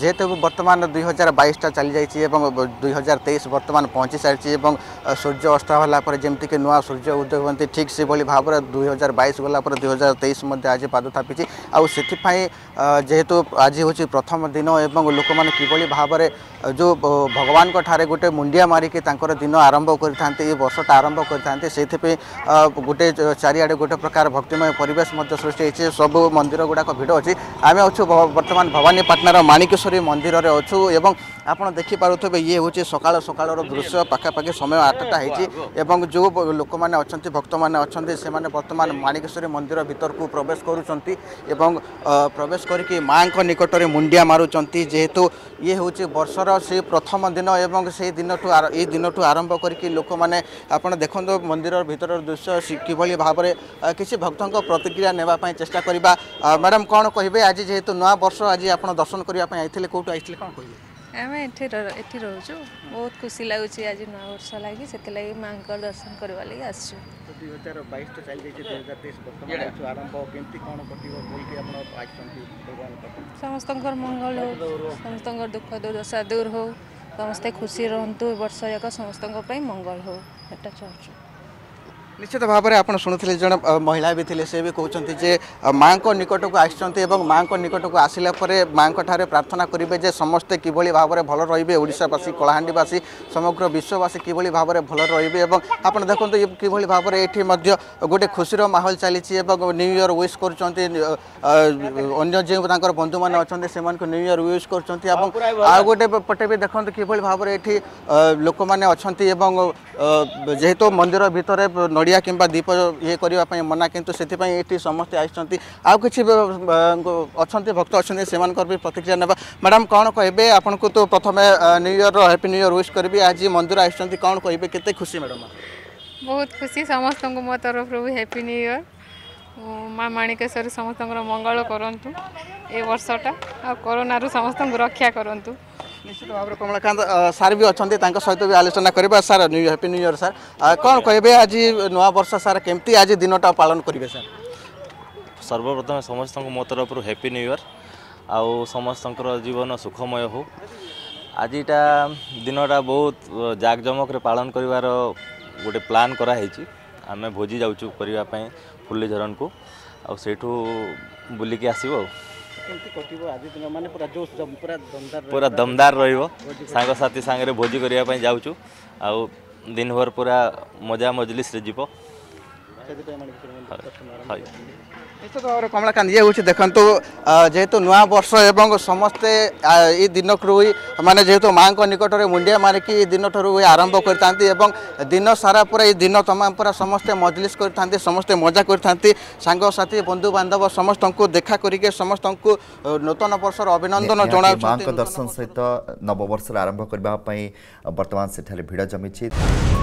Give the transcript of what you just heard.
যেহেতু বর্তমান দুই হাজার বাইশটা চালি যাই এবং দুই হাজার তেইশ বর্তমান পৌঁছি সারিছি এবং সূর্য অস্ত হওয়ার পরে যেমি নূয়া সূর্য উদয় হুম ঠিক সেভাবে ভাবে দুই হাজার বাইশ গলা পরে দুই হাজার তেইশ মধ্যে আজ পাদ থাপিছি আপাই যেহেতু আজ হচ্ছে প্রথম দিন এবং লোক মানে কিভাবে ভাবে যে ভগবান ঠারে গোটে মুন্ডিয়া মারিকি তাঁর দিন আরম্ভ করে থাকে এই বর্ষটা আরম্ভ করে থাকে সেইপাই গোটে চারিআড়ে গোটে প্রকার ভক্তিময় পরিবেশ সৃষ্টি হয়েছে সব মন্দির গুড়া ভিড় অছি আমি অছু বর্তমান ভবানীপাটনার মাণিক মাণিকেশ্বরী মন্দিরে অছু এবং আপনার দেখিপারে ইয়ে হচ্ছে সকাল সকালর দৃশ্য পাখাপাখি সময় আটটা হয়েছে এবং যে লোক মানে অনেক ভক্ত মানে অনেক সে বর্তমান মাণিকেশ্বরী মন্দির ভিতরক প্রবেশ করুচার এবং প্রবেশ করিকি মাঙ্ক নিকটরে মুন্ডিয়া মারুচার যেহেতু ইয়ে হচ্ছে বর্ষর সে প্রথম দিন এবং সেই দিনঠু এই দিনঠু আরম্ভ করিকি লোক মানে আপনার দেখুন মন্দিরের ভিতরের দৃশ্য কিভাবে ভাবে কিছু ভক্তঙ্ক প্রতিক্রিয়া নেওয়া চেষ্টা করা ম্যাডাম কম কে আজ যেহেতু নয় বর্ষ আজ আপনার দর্শন করা ପାଇଁ ଆଇଥିଲେ କେଉଁଠୁ ଆଇଥିଲେ କ'ଣ କହିବେ ଆମେ ଏଠି ଏଠି ରହୁଛୁ ବହୁତ ଖୁସି ଲାଗୁଛି ଆଜି ନୂଆ ବର୍ଷ ଲାଗି ସେଥିଲାଗି ମାଙ୍କର ଦର୍ଶନ କରିବା ଲାଗି ଆସିଛୁ ଦୁଇ ହଜାର ବାଇଶ ତ ଚାଲିଯାଇଛି ଆରମ୍ଭ କେମିତି କ'ଣ ସମସ୍ତଙ୍କର ମଙ୍ଗଳ ହଉ ସମସ୍ତଙ୍କର ଦୁଃଖ ଦୁର୍ଦଶା ଦୂର ହଉ ସମସ୍ତେ ଖୁସି ରୁହନ୍ତୁ ବର୍ଷ ଯାକ ସମସ୍ତଙ୍କ ପାଇଁ ମଙ୍ଗଳ ହଉ ଏଟା ଚାହୁଁଛୁ নিশ্চিত ভাবে আপনার শুণুলে জন মহিলা বিলে সে বি যে মা নিকটক আসছেন এবং মা নিকটক আসলে পরে মা প্রার্থনা করবে যে সমস্ত কিভাবে ভাবে ভালো রহবে ওড়শাবাসী কলাহাণ্ডিবাসী সমগ্র বিশ্ববাসী কিভাবে ভাবে ভালো রহবে এবং আপনার দেখুন কিভাবে ভাবে এটি গোটে খুশির মাহল চালছে এবং নিউ ইয়র ওয়েস করছেন অন্য যে তাঁর বন্ধু মানে অনেক সে নিউ ইয়র ওয়েস করছেন এবং আর গোটে পটে বি দেখুন কিভাবে ভাবে এটি লোক মানে অনেক এবং যেহেতু মন্দির ভিতরে নড়ি ନଡ଼ିଆ କିମ୍ବା ଦୀପ ଇଏ କରିବା ପାଇଁ ମନା କିନ୍ତୁ ସେଥିପାଇଁ ଏଠି ସମସ୍ତେ ଆସିଛନ୍ତି ଆଉ କିଛି ଅଛନ୍ତି ଭକ୍ତ ଅଛନ୍ତି ସେମାନଙ୍କର ବି ପ୍ରତିକ୍ରିୟା ନେବା ମ୍ୟାଡ଼ାମ୍ କ'ଣ କହିବେ ଆପଣଙ୍କୁ ତ ପ୍ରଥମେ ନ୍ୟୁ ଇୟର୍ର ହ୍ୟାପି ନ୍ୟୁ ଇୟର୍ ୱିଶ୍ କରିବି ଆଜି ମନ୍ଦିର ଆସିଛନ୍ତି କ'ଣ କହିବେ କେତେ ଖୁସି ମ୍ୟାଡ଼ାମ୍ ବହୁତ ଖୁସି ସମସ୍ତଙ୍କୁ ମୋ ତରଫରୁ ବି ହ୍ୟାପି ନ୍ୟୁ ଇୟର୍ ମା' ମାଣିକେଶ୍ୱର ସମସ୍ତଙ୍କର ମଙ୍ଗଳ କରନ୍ତୁ ଏ ବର୍ଷଟା ଆଉ କରୋନାରୁ ସମସ୍ତଙ୍କୁ ରକ୍ଷା କରନ୍ତୁ ନିଶ୍ଚିତ ଭାବରେ କମଳାକାନ୍ତ ସାର୍ ବି ଅଛନ୍ତି ତାଙ୍କ ସହିତ ବି ଆଲୋଚନା କରିବା sir new happy new year sir କ'ଣ କହିବେ ଆଜି ନୂଆବର୍ଷ ସାର୍ କେମିତି ଆଜି ଦିନଟା ପାଳନ କରିବେ ସାର୍ ସର୍ବପ୍ରଥମେ ସମସ୍ତଙ୍କୁ ମୋ ତରଫରୁ ହାପି ନ୍ୟୁ ଇୟର୍ ଆଉ ସମସ୍ତଙ୍କର ଜୀବନ ସୁଖମୟ ହଉ ଆଜିଟା ଦିନଟା ବହୁତ ଜାକଜମକରେ ପାଳନ କରିବାର ଗୋଟେ ପ୍ଲାନ୍ କରାହେଇଛି ଆମେ ଭୋଜି ଯାଉଛୁ କରିବା ପାଇଁ ଫୁଲିଝରଣକୁ ଆଉ ସେଇଠୁ ବୁଲିକି ଆସିବୁ ଆଉ କେମିତି କଟିବ ଆଜି ଦିନ ମାନେ ପୁରା ଜୋସ୍ ପୁରା ଦମଦାର ପୁରା ଦମଦାର ରହିବ ସାଙ୍ଗସାଥି ସାଙ୍ଗରେ ଭୋଜି କରିବା ପାଇଁ ଯାଉଛୁ ଆଉ ଦିନଭର ପୁରା ମଜା ମଜଲିସରେ ଯିବ କମଳାକାନ୍ତି ଇଏ ହେଉଛି ଦେଖନ୍ତୁ ଯେହେତୁ ନୂଆ ବର୍ଷ ଏବଂ ସମସ୍ତେ ଏଇ ଦିନକୁ ମାନେ ଯେହେତୁ ମାଆଙ୍କ ନିକଟରେ ମୁଣ୍ଡିଆ ମାରିକି ଏଇ ଦିନଠାରୁ ଆରମ୍ଭ କରିଥାନ୍ତି ଏବଂ ଦିନ ସାରା ପୁରା ଏଇ ଦିନ ତମାମ ପୁରା ସମସ୍ତେ ମଜଲିସ୍ କରିଥାନ୍ତି ସମସ୍ତେ ମଜା କରିଥାନ୍ତି ସାଙ୍ଗସାଥି ବନ୍ଧୁବାନ୍ଧବ ସମସ୍ତଙ୍କୁ ଦେଖା କରିକି ସମସ୍ତଙ୍କୁ ନୂତନ ବର୍ଷର ଅଭିନନ୍ଦନ ଜଣାଉଛନ୍ତି ମାଆଙ୍କ ଦର୍ଶନ ସହିତ ନବବର୍ଷର ଆରମ୍ଭ କରିବା ପାଇଁ ବର୍ତ୍ତମାନ ସେଠାରେ ଭିଡ଼ ଜମିଛି